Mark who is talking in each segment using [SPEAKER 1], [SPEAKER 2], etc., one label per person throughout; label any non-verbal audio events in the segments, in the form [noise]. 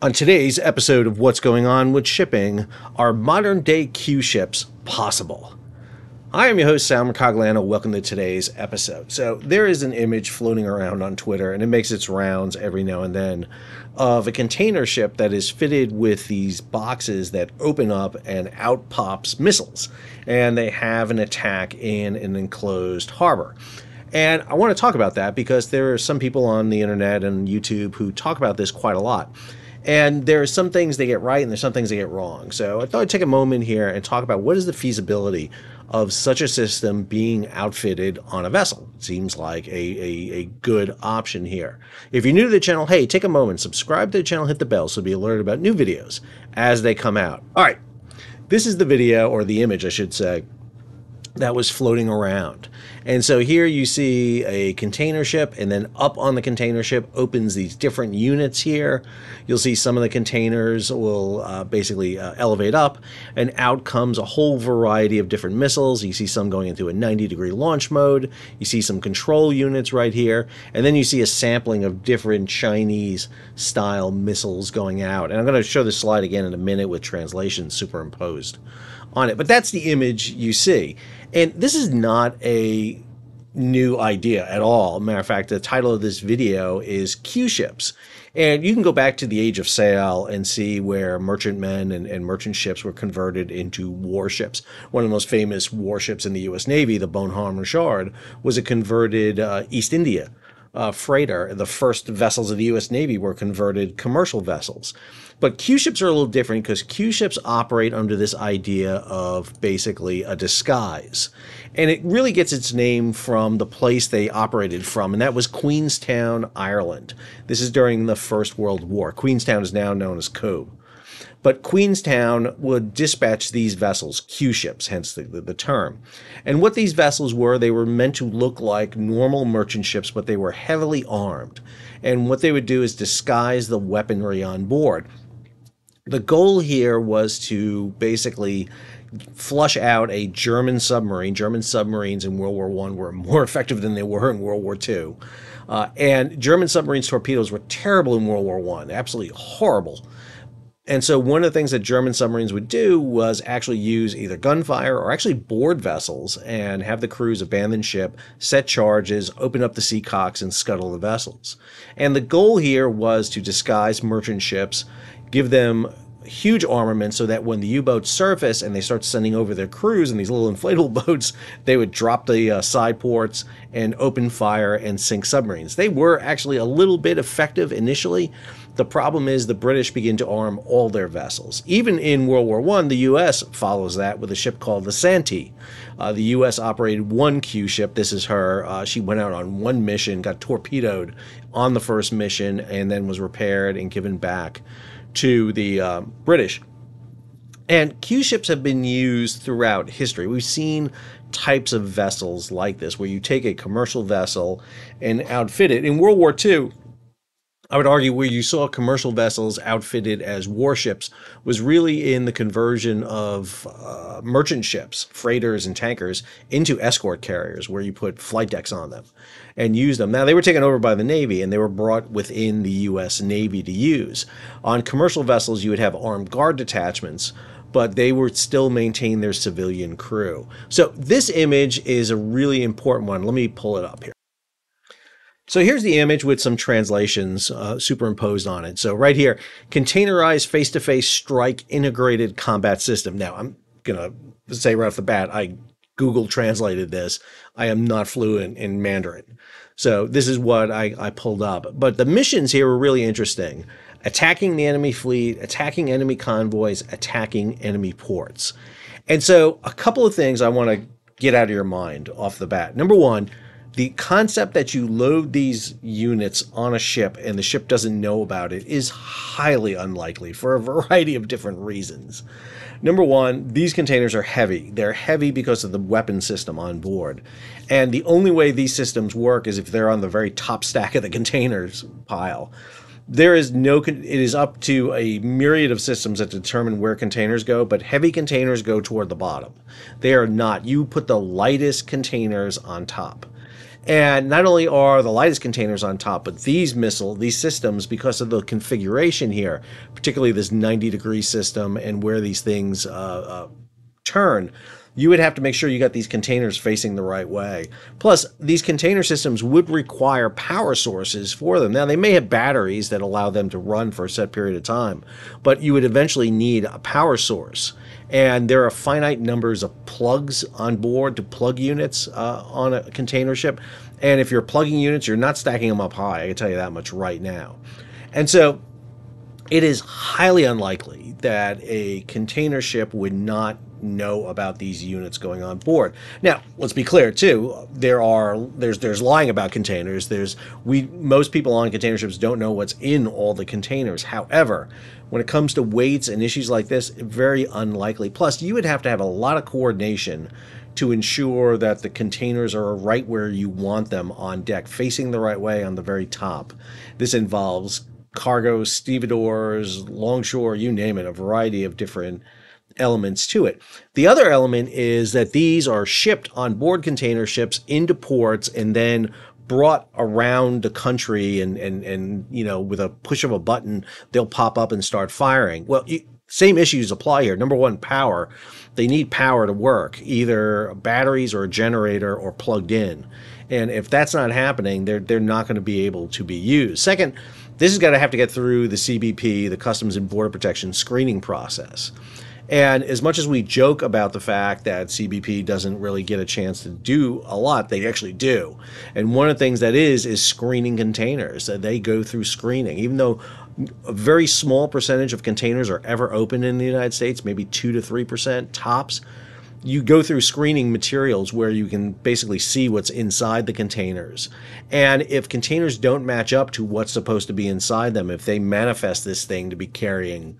[SPEAKER 1] On today's episode of What's Going On with Shipping, are modern day Q ships possible? I am your host, Sal Mercogliano. Welcome to today's episode. So, there is an image floating around on Twitter, and it makes its rounds every now and then, of a container ship that is fitted with these boxes that open up and out pops missiles. And they have an attack in an enclosed harbor. And I want to talk about that because there are some people on the internet and YouTube who talk about this quite a lot. And there are some things they get right and there's some things they get wrong. So I thought I'd take a moment here and talk about what is the feasibility of such a system being outfitted on a vessel. It seems like a, a, a, good option here. If you're new to the channel, hey, take a moment, subscribe to the channel, hit the bell so be alerted about new videos as they come out. All right, this is the video, or the image, I should say, that was floating around. And so here you see a container ship, and then up on the container ship opens these different units here. You'll see some of the containers will uh, basically uh, elevate up, and out comes a whole variety of different missiles. You see some going into a 90 degree launch mode. You see some control units right here, and then you see a sampling of different Chinese style missiles going out. And I'm going to show this slide again in a minute with translations superimposed on it. But that's the image you see. And this is not a new idea at all. Matter of fact, the title of this video is Q ships. And you can go back to the age of sail and see where merchantmen and, and merchant ships were converted into warships. One of the most famous warships in the U.S. Navy, the Bonhomme Richard, was a converted uh, East India uh, freighter. The first vessels of the U.S. Navy were converted commercial vessels. But Q ships are a little different because Q ships operate under this idea of basically a disguise. And it really gets its name from the place they operated from, and that was Queenstown, Ireland. This is during the First World War. Queenstown is now known as Cobh. But Queenstown would dispatch these vessels, Q ships, hence the, the, the, term. And what these vessels were, they were meant to look like normal merchant ships, but they were heavily armed. And what they would do is disguise the weaponry on board. The goal here was to basically flush out a German submarine. German submarines in World War One were [laughs] more effective than they were in World War Two, uh, and German submarines torpedoes were terrible in World War One, absolutely horrible. And so one of the things that German submarines would do was actually use either gunfire or actually board vessels and have the crews abandon ship, set charges, open up the sea cocks, and scuttle the vessels. And the goal here was to disguise merchant ships, give them huge armament so that when the U-boats surface and they start sending over their crews in these little [laughs] inflatable boats, they would drop the uh, side ports and open fire and sink submarines. They were actually a little bit effective initially. The problem is the British begin to arm all their vessels. Even in World War I, the U.S. follows that with a ship called the Santee. Uh, the U.S. operated one Q ship. This is her. Uh, she went out on one mission, got torpedoed on the first mission, and then was repaired and given back to the uh, British. And Q ships have been used throughout history. We've seen types of vessels like this, where you take a commercial vessel and outfit it. In World War II, I would argue where you saw commercial vessels outfitted as warships was really in the conversion of uh, merchant ships, freighters and tankers into escort carriers, where you put flight decks on them and use them. Now, they were taken over by the Navy and they were brought within the U.S. Navy to use. On commercial vessels, you would have armed guard detachments but they would still maintain their civilian crew. So this image is a really important one. Let me pull it up here. So here's the image with some translations uh, superimposed on it. So right here, containerized face-to-face strike integrated combat system. Now I'm gonna say right off the bat, I Google translated this. I am not fluent in Mandarin. So this is what I, I pulled up. But the missions here were really interesting. Attacking the enemy fleet, attacking enemy convoys, attacking enemy ports. And so a couple of things I want to get out of your mind off the bat. Number one, the concept that you load these units on a ship and the ship doesn't know about it is highly unlikely for a [laughs] variety of different reasons. Number one, these containers are heavy. They're heavy because of the weapon system on board. And the only way these systems work is if they're on the very top stack of the [laughs] containers pile. There is no, it is up to a myriad of systems that determine where containers go, but heavy containers go toward the bottom. They are not. You put the lightest containers on top. And not only are the lightest containers on top, but these missile, these systems, because of the configuration here, particularly this 90 degree system and where these things uh, uh, turn, you would have to make sure you got these containers facing the right way. Plus, these container systems would require power sources for them. Now, they may have batteries that allow them to run for a set period of time, but you would eventually need a power source. And there are finite numbers of plugs on board to plug units uh, on a container ship. And if you're plugging units, you're not stacking them up high. I can tell you that much right now. And so it is highly unlikely that a container ship would not know about these units going on board. Now, let's be clear too. There are there's there's lying about containers. There's we most people on container ships don't know what's in all the containers. However, when it comes to weights and issues like this, very unlikely. Plus, you would have to have a lot of coordination to ensure that the containers are right where you want them on deck, facing the right way on the very top. This involves cargo, stevedores, longshore, you name it, a variety of different elements to it. The other element is that these are shipped on board container ships into ports and then brought around the country and, and, and, you know, with a push of a button, they'll pop up and start firing. Well, you, same issues apply here. Number one, power. They need power to work, either batteries or a generator or plugged in. And if that's not happening, they're, they're not going to be able to be used. Second, this is going to have to get through the CBP, the Customs and Border Protection screening process. And as much as we joke about the fact that CBP doesn't really get a chance to do a lot, they actually do. And one of the things that is is screening containers. They go through screening, even though a very small percentage of containers are ever open in the United States, maybe two to three percent tops. You go through screening materials where you can basically see what's inside the containers. And if containers don't match up to what's supposed to be inside them, if they manifest this thing to be carrying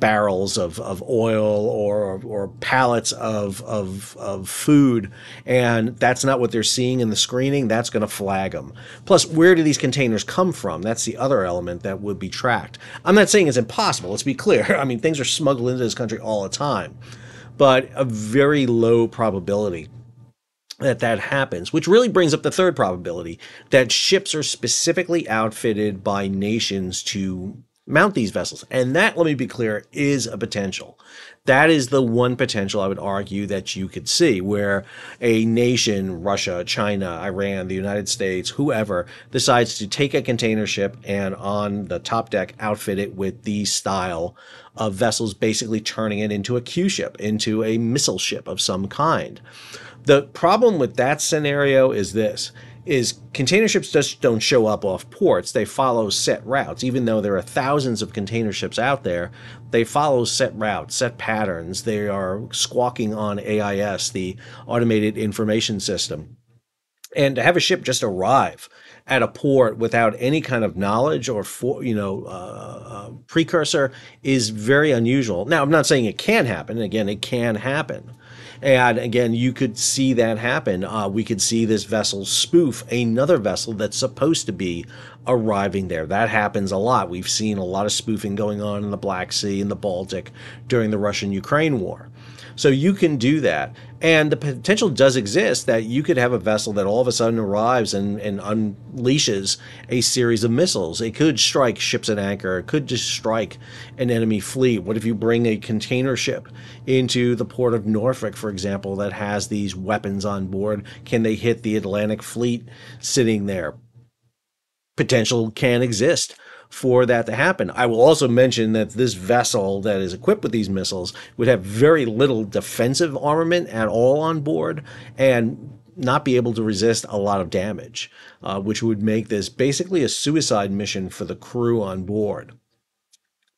[SPEAKER 1] barrels of, of oil or or pallets of, of of food and that's not what they're seeing in the screening that's going to flag them plus where do these containers come from? That's the other element that would be tracked. I'm not saying it's impossible let's be clear. [laughs] I mean things are smuggled into this country all the time. But a very low probability that that happens, which really brings up the third probability that ships are specifically outfitted by nations to mount these vessels. And that, let me be clear, is a potential. That is the one potential I would argue that you could see where a nation, Russia, China, Iran, the United States, whoever, decides to take a container ship and on the top deck outfit it with the style of vessels, basically turning it into a Q ship, into a missile ship of some kind. The problem with that scenario is this is container ships just don't show up off ports. They follow set routes. Even though there are thousands of container ships out there, they follow set routes, set patterns. They are squawking on AIS, the automated information system. And to have a ship just arrive at a port without any kind of knowledge or for, you know uh, uh, precursor is very unusual. Now, I'm not saying it can happen. Again, it can happen. And again, you could see that happen. Uh, we could see this vessel spoof another vessel that's supposed to be arriving there. That happens a lot. We've seen a lot of spoofing going on in the Black Sea and the Baltic during the Russian Ukraine war. So you can do that. And the potential does exist that you could have a vessel that all of a sudden arrives and, and unleashes a series of missiles. It could strike ships at anchor. It could just strike an enemy fleet. What if you bring a container ship into the port of Norfolk, for example, that has these weapons on board? Can they hit the Atlantic fleet sitting there? Potential can exist for that to happen. I will also mention that this vessel that is equipped with these missiles would have very little defensive armament at all on board and not be able to resist a lot of damage, uh, which would make this basically a suicide mission for the crew on board.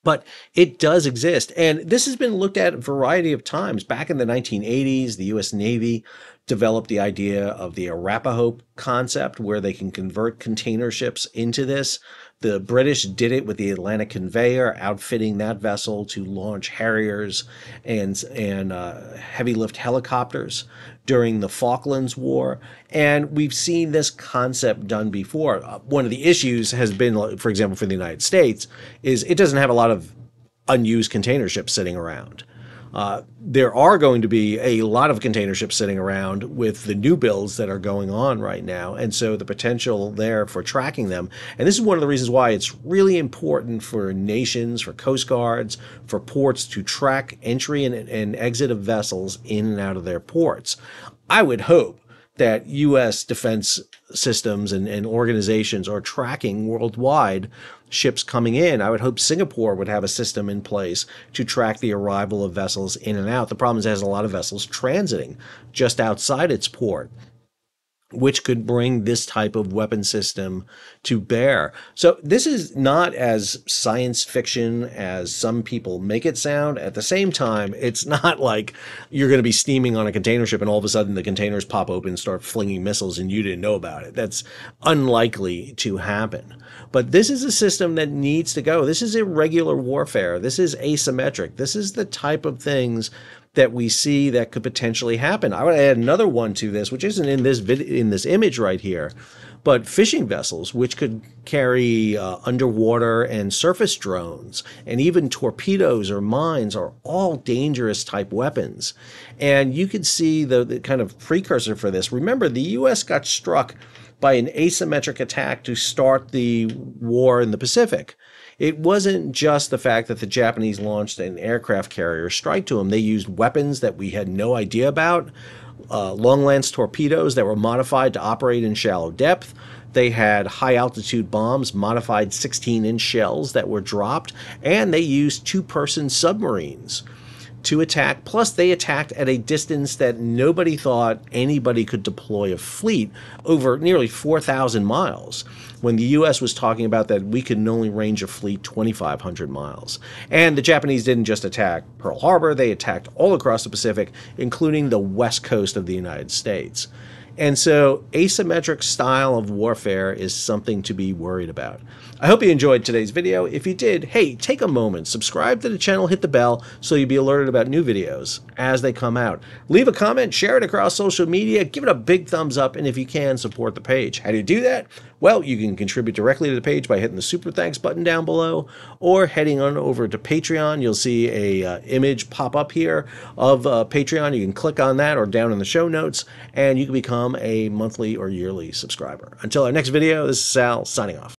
[SPEAKER 1] But it does exist. And this has been looked at a variety of times. Back in the 1980s, the US Navy developed the idea of the Arapahoe concept, where they can convert container ships into this. The British did it with the Atlantic Conveyor, outfitting that vessel to launch Harriers and and uh, heavy lift helicopters during the Falklands War. And we've seen this concept done before. Uh, one of the issues has been, for example, for the United States, is it doesn't have a lot of unused container ships sitting around. Uh, there are going to be a lot of container ships sitting around with the new builds that are going on right now. And so the potential there for tracking them. And this is one of the reasons why it's really important for nations, for coast guards, for ports to track entry and, and exit of vessels in and out of their ports. I would hope that U.S. defense systems and, and organizations are tracking worldwide ships coming in. I would hope Singapore would have a system in place to track the arrival of vessels in and out. The problem is it has a lot of vessels transiting just outside its port which could bring this type of weapon system to bear. So this is not as science fiction as some people make it sound. At the same time, it's not [laughs] like you're going to be steaming on a container ship and all of a sudden the containers pop open and start flinging missiles and you didn't know about it. That's unlikely to happen. But this is a system that needs to go. This is irregular warfare. This is asymmetric. This is the type of things that we see that could potentially happen. I would add another one to this, which isn't in this vid- in this image right here, but fishing vessels, which could carry uh, underwater and surface drones, and even torpedoes or mines, are all dangerous type weapons. And you could see the, the kind of precursor for this. Remember, the U.S. got struck by an asymmetric attack to start the war in the Pacific it wasn't just the fact that the Japanese launched an aircraft carrier strike to them. They used weapons that we had no idea about, uh, long lance torpedoes that were modified to operate in shallow depth. They had high altitude bombs, modified 16 inch shells that were dropped, and they used two person submarines to attack. Plus, they attacked at a distance that nobody thought anybody could deploy a fleet over nearly 4,000 miles when the U.S. was talking about that we could only range a fleet 2,500 miles. And the Japanese didn't just attack Pearl Harbor, they attacked all across the Pacific, including the west coast of the United States. And so, asymmetric style of warfare is something to be worried about. I hope you enjoyed today's video. If you did, hey, take a moment, subscribe to the channel, hit the bell so you'll be alerted about new videos as they come out. Leave a comment, share it across social media, give it a big thumbs up, and if you can, support the page. How do you do that? Well, you can contribute directly to the page by hitting the super thanks button down below or heading on over to Patreon. You'll see a uh, image pop up here of uh, Patreon. You can click on that or down in the show notes and you can become a monthly or yearly subscriber. Until our next video, this is Sal signing off.